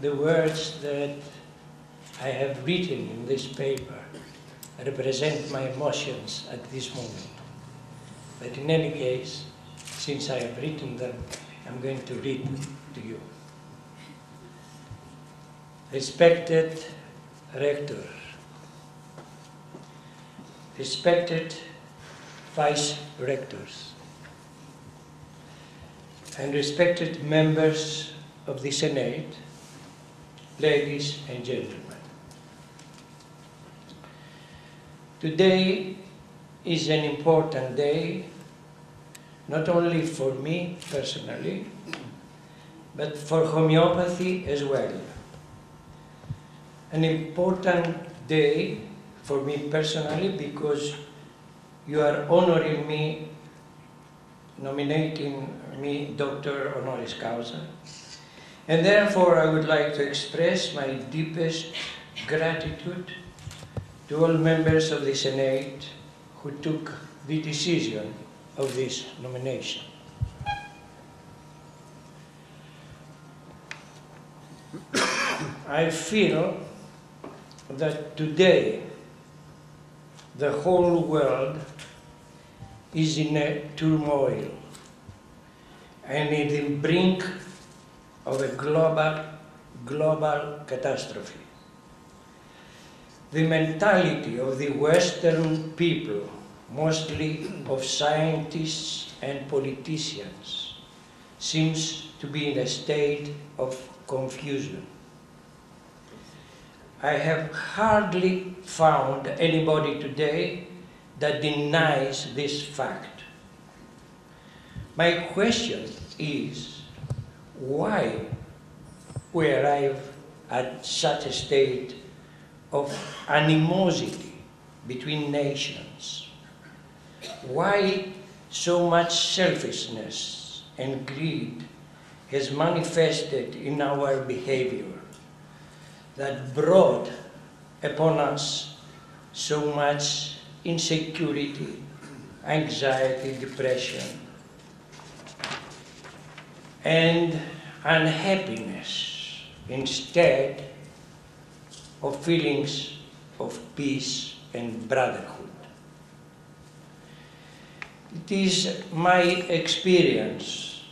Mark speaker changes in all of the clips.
Speaker 1: the words that I have written in this paper represent my emotions at this moment. But in any case, since I have written them, I'm going to read to you. Respected Rector, respected Vice Rectors, and respected members of the Senate, ladies and gentlemen. Today is an important day, not only for me personally, but for homeopathy as well. An important day for me personally because you are honoring me, nominating me Doctor Honoris Causa. And therefore I would like to express my deepest gratitude to all members of the Senate who took the decision of this nomination. I feel that today the whole world is in a turmoil and in the brink of a global, global catastrophe. The mentality of the Western people, mostly of scientists and politicians, seems to be in a state of confusion. I have hardly found anybody today that denies this fact. My question is why we arrive at such a state of animosity between nations? Why so much selfishness and greed has manifested in our behavior that brought upon us so much insecurity, anxiety, depression, and unhappiness instead of feelings of peace and brotherhood. It is my experience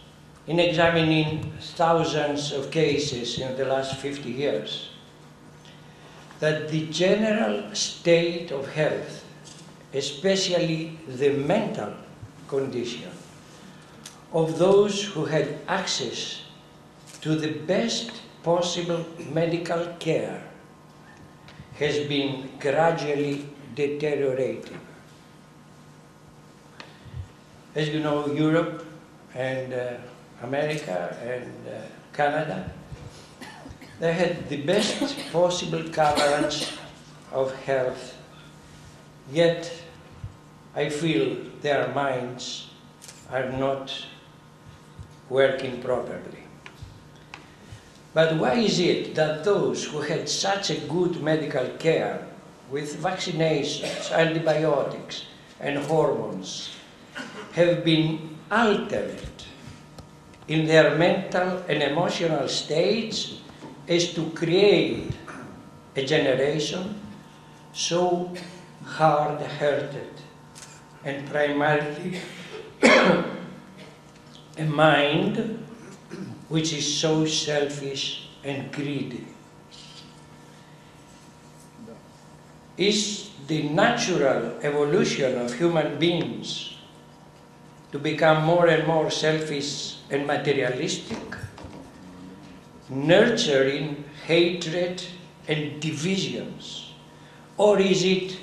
Speaker 1: in examining thousands of cases in the last 50 years that the general state of health, especially the mental condition of those who had access to the best possible medical care has been gradually deteriorating. As you know, Europe and uh, America and uh, Canada, they had the best possible coverage of health, yet I feel their minds are not working properly. But why is it that those who had such a good medical care with vaccinations, antibiotics, and hormones have been altered in their mental and emotional states as to create a generation so hard-hearted and primarily a mind which is so selfish and greedy. Is the natural evolution of human beings to become more and more selfish and materialistic, nurturing hatred and divisions? Or is it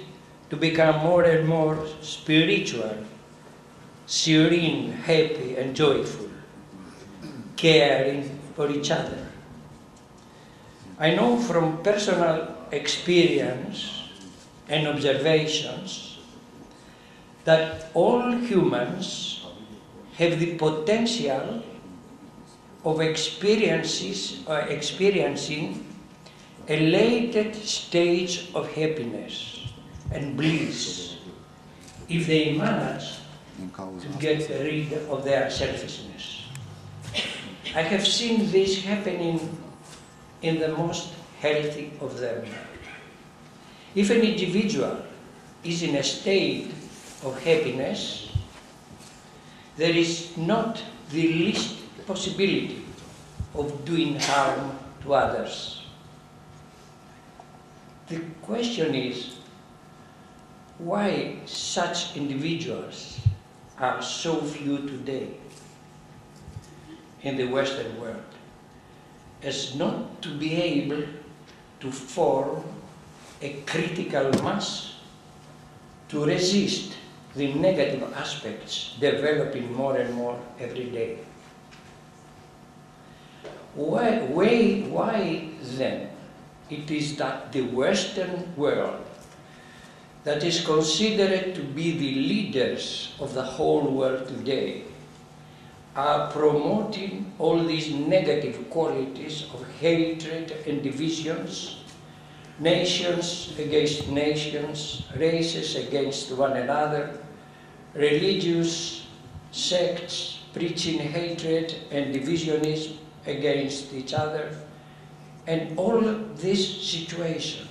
Speaker 1: to become more and more spiritual, serene, happy, and joyful, caring for each other? I know from personal experience and observations that all humans have the potential of experiences or experiencing elated stage of happiness and bliss if they manage to get rid of their selfishness. I have seen this happening in the most healthy of them. If an individual is in a state of happiness, there is not the least possibility of doing harm to others. The question is why such individuals are so few today in the Western world as not to be able to form a critical mass to resist the negative aspects developing more and more every day. Why, why, why then it is that the Western world that is considered to be the leaders of the whole world today are promoting all these negative qualities of hatred and divisions, nations against nations, races against one another, religious sects preaching hatred and divisionism against each other, and all this situation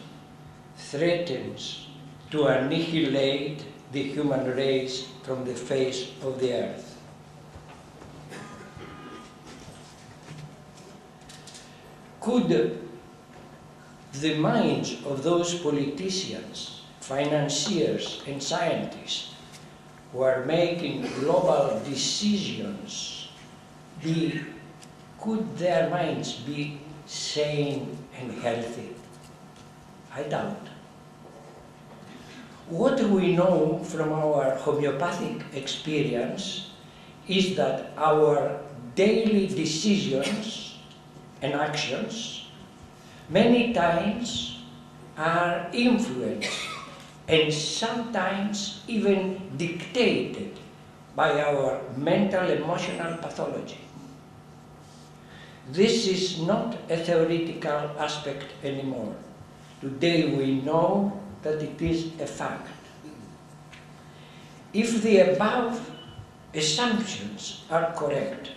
Speaker 1: threatens to annihilate the human race from the face of the earth. Could the minds of those politicians, financiers, and scientists who are making global decisions be, could their minds be sane and healthy? I doubt. What we know from our homeopathic experience is that our daily decisions and actions many times are influenced and sometimes even dictated by our mental emotional pathology. This is not a theoretical aspect anymore. Today we know that it is a fact. If the above assumptions are correct,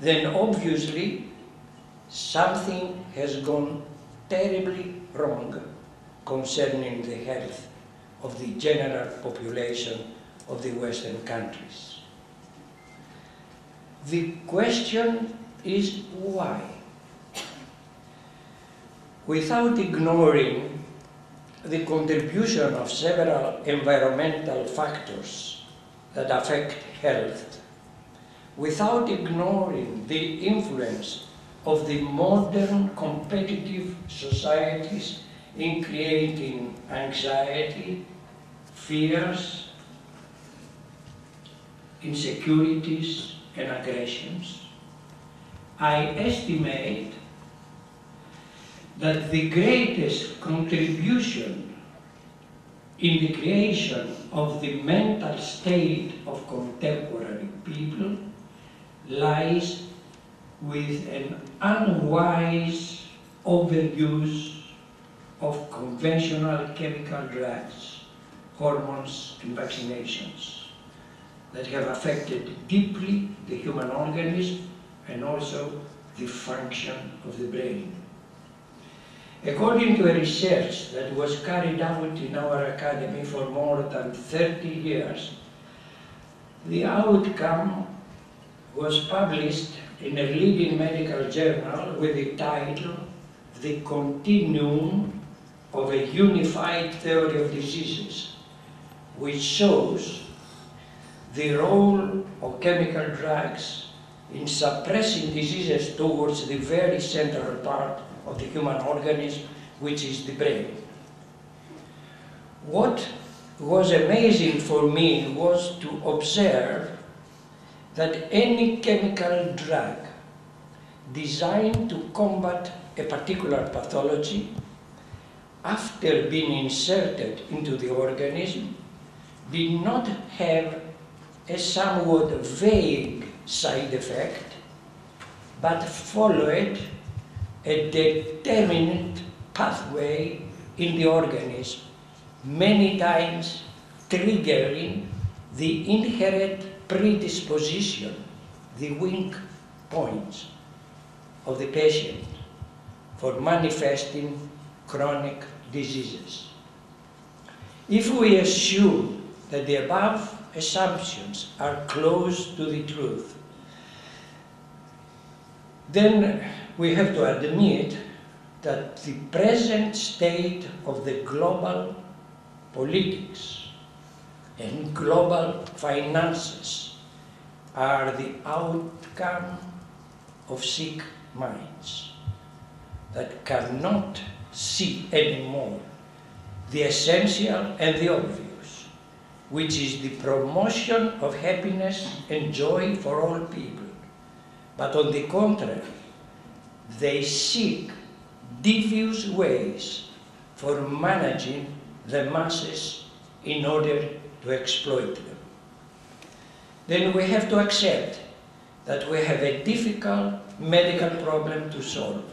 Speaker 1: then obviously something has gone terribly wrong concerning the health of the general population of the Western countries. The question is why? Without ignoring the contribution of several environmental factors that affect health, without ignoring the influence of the modern competitive societies in creating anxiety, fears, insecurities, and aggressions, I estimate that the greatest contribution in the creation of the mental state of contemporary people lies with an unwise overuse of conventional chemical drugs, hormones, and vaccinations that have affected deeply the human organism and also the function of the brain. According to a research that was carried out in our academy for more than 30 years, the outcome was published in a leading medical journal with the title The Continuum of a Unified Theory of Diseases, which shows the role of chemical drugs in suppressing diseases towards the very central part of the human organism, which is the brain. What was amazing for me was to observe that any chemical drug designed to combat a particular pathology, after being inserted into the organism, did not have a somewhat vague side effect, but followed a determinate pathway in the organism, many times triggering the inherent predisposition, the weak points of the patient for manifesting chronic diseases. If we assume that the above assumptions are close to the truth, then we have to admit that the present state of the global politics and global finances are the outcome of sick minds that cannot see anymore the essential and the obvious, which is the promotion of happiness and joy for all people. But on the contrary, they seek devious ways for managing the masses in order to exploit them. Then we have to accept that we have a difficult medical problem to solve.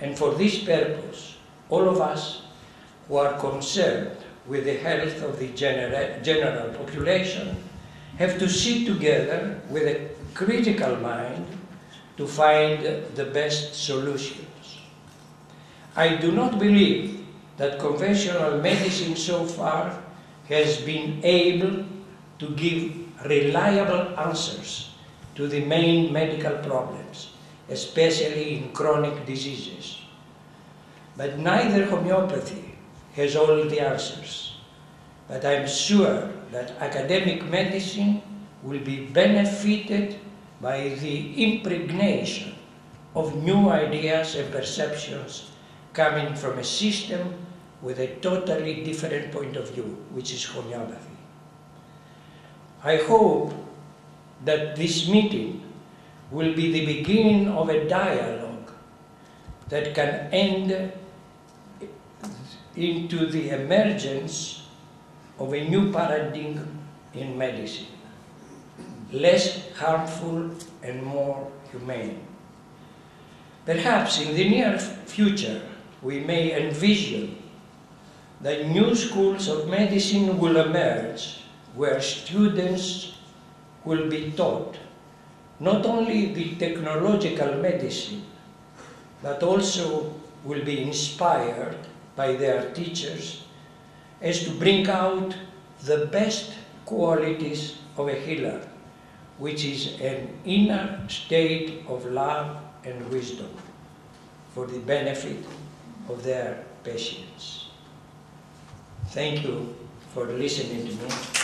Speaker 1: And for this purpose, all of us who are concerned with the health of the genera general population have to sit together with a critical mind to find the best solutions. I do not believe that conventional medicine so far has been able to give reliable answers to the main medical problems, especially in chronic diseases. But neither homeopathy has all the answers. But I'm sure that academic medicine will be benefited by the impregnation of new ideas and perceptions coming from a system with a totally different point of view, which is homeopathy. I hope that this meeting will be the beginning of a dialogue that can end into the emergence of a new paradigm in medicine, less harmful and more humane. Perhaps in the near future, we may envision that new schools of medicine will emerge where students will be taught not only the technological medicine, but also will be inspired by their teachers as to bring out the best qualities of a healer, which is an inner state of love and wisdom for the benefit of their patients. Thank you for listening to me.